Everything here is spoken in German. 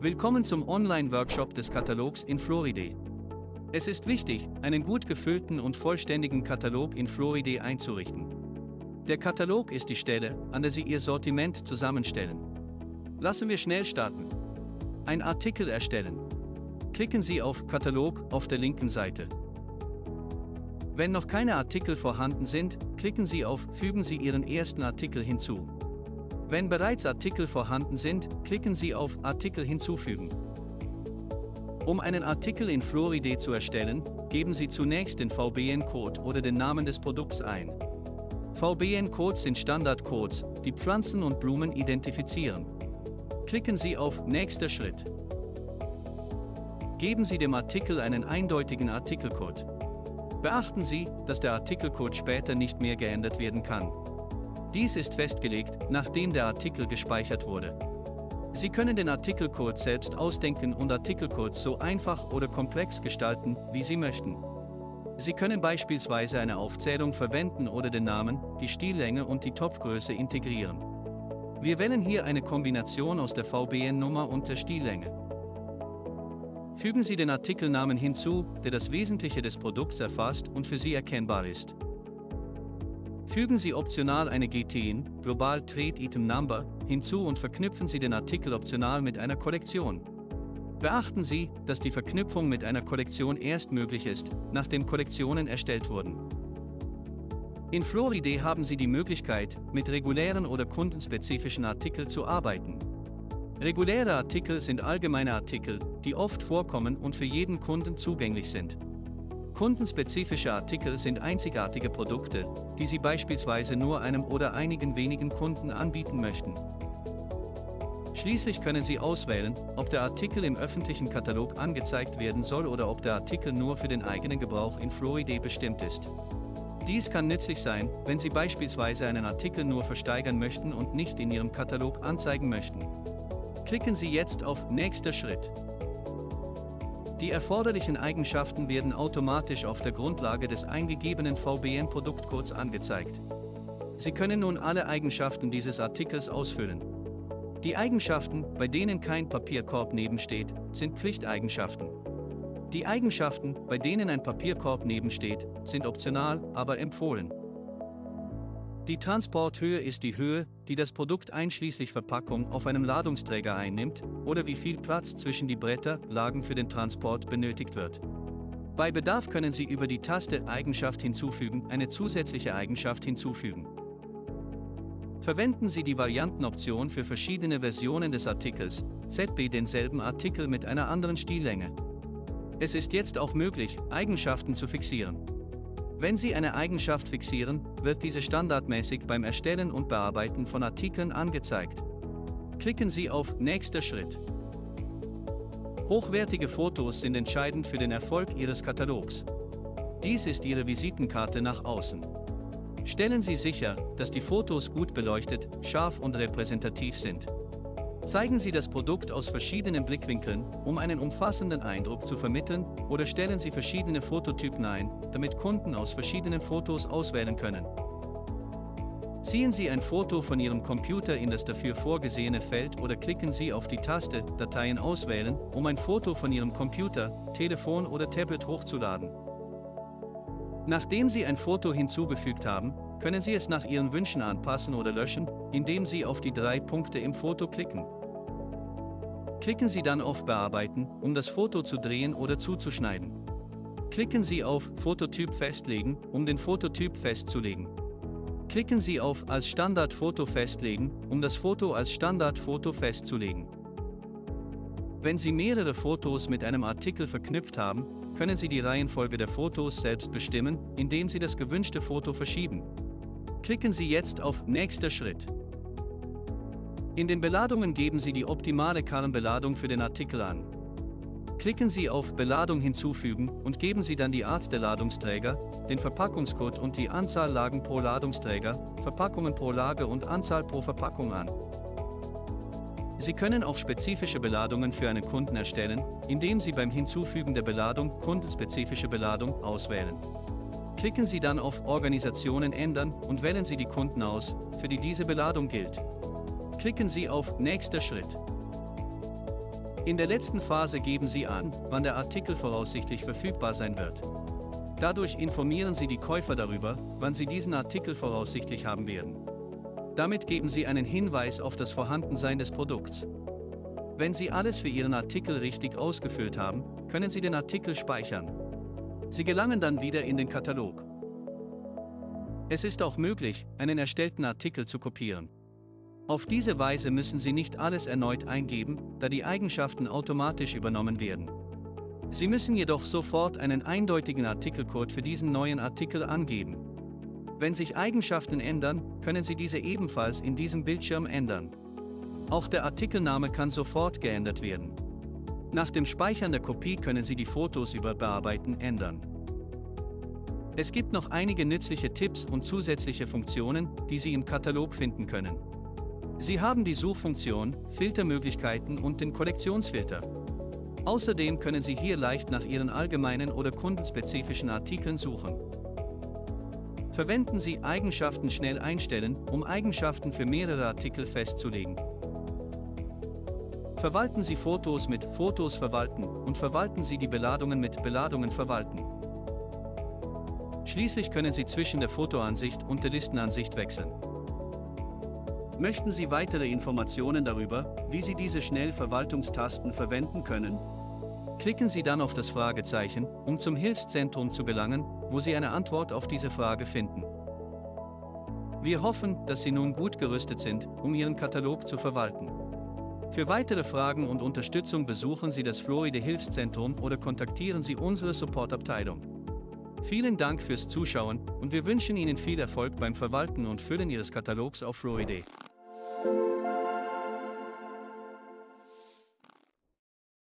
Willkommen zum Online-Workshop des Katalogs in Floride. Es ist wichtig, einen gut gefüllten und vollständigen Katalog in Floride einzurichten. Der Katalog ist die Stelle, an der Sie Ihr Sortiment zusammenstellen. Lassen wir schnell starten. Ein Artikel erstellen. Klicken Sie auf Katalog auf der linken Seite. Wenn noch keine Artikel vorhanden sind, klicken Sie auf Fügen Sie Ihren ersten Artikel hinzu. Wenn bereits Artikel vorhanden sind, klicken Sie auf Artikel hinzufügen. Um einen Artikel in Floride zu erstellen, geben Sie zunächst den VBN-Code oder den Namen des Produkts ein. VBN-Codes sind Standardcodes, die Pflanzen und Blumen identifizieren. Klicken Sie auf Nächster Schritt. Geben Sie dem Artikel einen eindeutigen Artikelcode. Beachten Sie, dass der Artikelcode später nicht mehr geändert werden kann. Dies ist festgelegt, nachdem der Artikel gespeichert wurde. Sie können den Artikelcode selbst ausdenken und Artikelcodes so einfach oder komplex gestalten, wie Sie möchten. Sie können beispielsweise eine Aufzählung verwenden oder den Namen, die Stillänge und die Topfgröße integrieren. Wir wählen hier eine Kombination aus der VBN-Nummer und der Stillänge. Fügen Sie den Artikelnamen hinzu, der das Wesentliche des Produkts erfasst und für Sie erkennbar ist. Fügen Sie optional eine GTIN, Global Trade Item Number, hinzu und verknüpfen Sie den Artikel optional mit einer Kollektion. Beachten Sie, dass die Verknüpfung mit einer Kollektion erst möglich ist, nachdem Kollektionen erstellt wurden. In Floride haben Sie die Möglichkeit, mit regulären oder kundenspezifischen Artikeln zu arbeiten. Reguläre Artikel sind allgemeine Artikel, die oft vorkommen und für jeden Kunden zugänglich sind. Kundenspezifische Artikel sind einzigartige Produkte, die Sie beispielsweise nur einem oder einigen wenigen Kunden anbieten möchten. Schließlich können Sie auswählen, ob der Artikel im öffentlichen Katalog angezeigt werden soll oder ob der Artikel nur für den eigenen Gebrauch in Floride bestimmt ist. Dies kann nützlich sein, wenn Sie beispielsweise einen Artikel nur versteigern möchten und nicht in Ihrem Katalog anzeigen möchten. Klicken Sie jetzt auf Nächster Schritt. Die erforderlichen Eigenschaften werden automatisch auf der Grundlage des eingegebenen VBN-Produktcodes angezeigt. Sie können nun alle Eigenschaften dieses Artikels ausfüllen. Die Eigenschaften, bei denen kein Papierkorb nebensteht, sind Pflichteigenschaften. Die Eigenschaften, bei denen ein Papierkorb nebensteht, sind optional, aber empfohlen. Die Transporthöhe ist die Höhe, die das Produkt einschließlich Verpackung auf einem Ladungsträger einnimmt, oder wie viel Platz zwischen die Bretter, Lagen für den Transport benötigt wird. Bei Bedarf können Sie über die Taste Eigenschaft hinzufügen eine zusätzliche Eigenschaft hinzufügen. Verwenden Sie die Variantenoption für verschiedene Versionen des Artikels, ZB denselben Artikel mit einer anderen Stillänge. Es ist jetzt auch möglich, Eigenschaften zu fixieren. Wenn Sie eine Eigenschaft fixieren, wird diese standardmäßig beim Erstellen und Bearbeiten von Artikeln angezeigt. Klicken Sie auf Nächster Schritt. Hochwertige Fotos sind entscheidend für den Erfolg Ihres Katalogs. Dies ist Ihre Visitenkarte nach außen. Stellen Sie sicher, dass die Fotos gut beleuchtet, scharf und repräsentativ sind. Zeigen Sie das Produkt aus verschiedenen Blickwinkeln, um einen umfassenden Eindruck zu vermitteln, oder stellen Sie verschiedene Fototypen ein, damit Kunden aus verschiedenen Fotos auswählen können. Ziehen Sie ein Foto von Ihrem Computer in das dafür vorgesehene Feld oder klicken Sie auf die Taste Dateien auswählen, um ein Foto von Ihrem Computer, Telefon oder Tablet hochzuladen. Nachdem Sie ein Foto hinzugefügt haben, können Sie es nach Ihren Wünschen anpassen oder löschen, indem Sie auf die drei Punkte im Foto klicken. Klicken Sie dann auf Bearbeiten, um das Foto zu drehen oder zuzuschneiden. Klicken Sie auf Fototyp festlegen, um den Fototyp festzulegen. Klicken Sie auf Als Standardfoto festlegen, um das Foto als Standardfoto festzulegen. Wenn Sie mehrere Fotos mit einem Artikel verknüpft haben, können Sie die Reihenfolge der Fotos selbst bestimmen, indem Sie das gewünschte Foto verschieben. Klicken Sie jetzt auf Nächster Schritt. In den Beladungen geben Sie die optimale Karrenbeladung für den Artikel an. Klicken Sie auf Beladung hinzufügen und geben Sie dann die Art der Ladungsträger, den Verpackungscode und die Anzahl Lagen pro Ladungsträger, Verpackungen pro Lage und Anzahl pro Verpackung an. Sie können auch spezifische Beladungen für einen Kunden erstellen, indem Sie beim Hinzufügen der Beladung Kundenspezifische Beladung auswählen. Klicken Sie dann auf Organisationen ändern und wählen Sie die Kunden aus, für die diese Beladung gilt. Klicken Sie auf Nächster Schritt. In der letzten Phase geben Sie an, wann der Artikel voraussichtlich verfügbar sein wird. Dadurch informieren Sie die Käufer darüber, wann Sie diesen Artikel voraussichtlich haben werden. Damit geben Sie einen Hinweis auf das Vorhandensein des Produkts. Wenn Sie alles für Ihren Artikel richtig ausgefüllt haben, können Sie den Artikel speichern. Sie gelangen dann wieder in den Katalog. Es ist auch möglich, einen erstellten Artikel zu kopieren. Auf diese Weise müssen Sie nicht alles erneut eingeben, da die Eigenschaften automatisch übernommen werden. Sie müssen jedoch sofort einen eindeutigen Artikelcode für diesen neuen Artikel angeben. Wenn sich Eigenschaften ändern, können Sie diese ebenfalls in diesem Bildschirm ändern. Auch der Artikelname kann sofort geändert werden. Nach dem Speichern der Kopie können Sie die Fotos über Bearbeiten ändern. Es gibt noch einige nützliche Tipps und zusätzliche Funktionen, die Sie im Katalog finden können. Sie haben die Suchfunktion, Filtermöglichkeiten und den Kollektionsfilter. Außerdem können Sie hier leicht nach Ihren allgemeinen oder kundenspezifischen Artikeln suchen. Verwenden Sie Eigenschaften schnell einstellen, um Eigenschaften für mehrere Artikel festzulegen. Verwalten Sie Fotos mit Fotos verwalten und verwalten Sie die Beladungen mit Beladungen verwalten. Schließlich können Sie zwischen der Fotoansicht und der Listenansicht wechseln. Möchten Sie weitere Informationen darüber, wie Sie diese Schnellverwaltungstasten verwenden können? Klicken Sie dann auf das Fragezeichen, um zum Hilfszentrum zu gelangen, wo Sie eine Antwort auf diese Frage finden. Wir hoffen, dass Sie nun gut gerüstet sind, um Ihren Katalog zu verwalten. Für weitere Fragen und Unterstützung besuchen Sie das Floride Hilfszentrum oder kontaktieren Sie unsere Supportabteilung. Vielen Dank fürs Zuschauen und wir wünschen Ihnen viel Erfolg beim Verwalten und Füllen Ihres Katalogs auf Floride.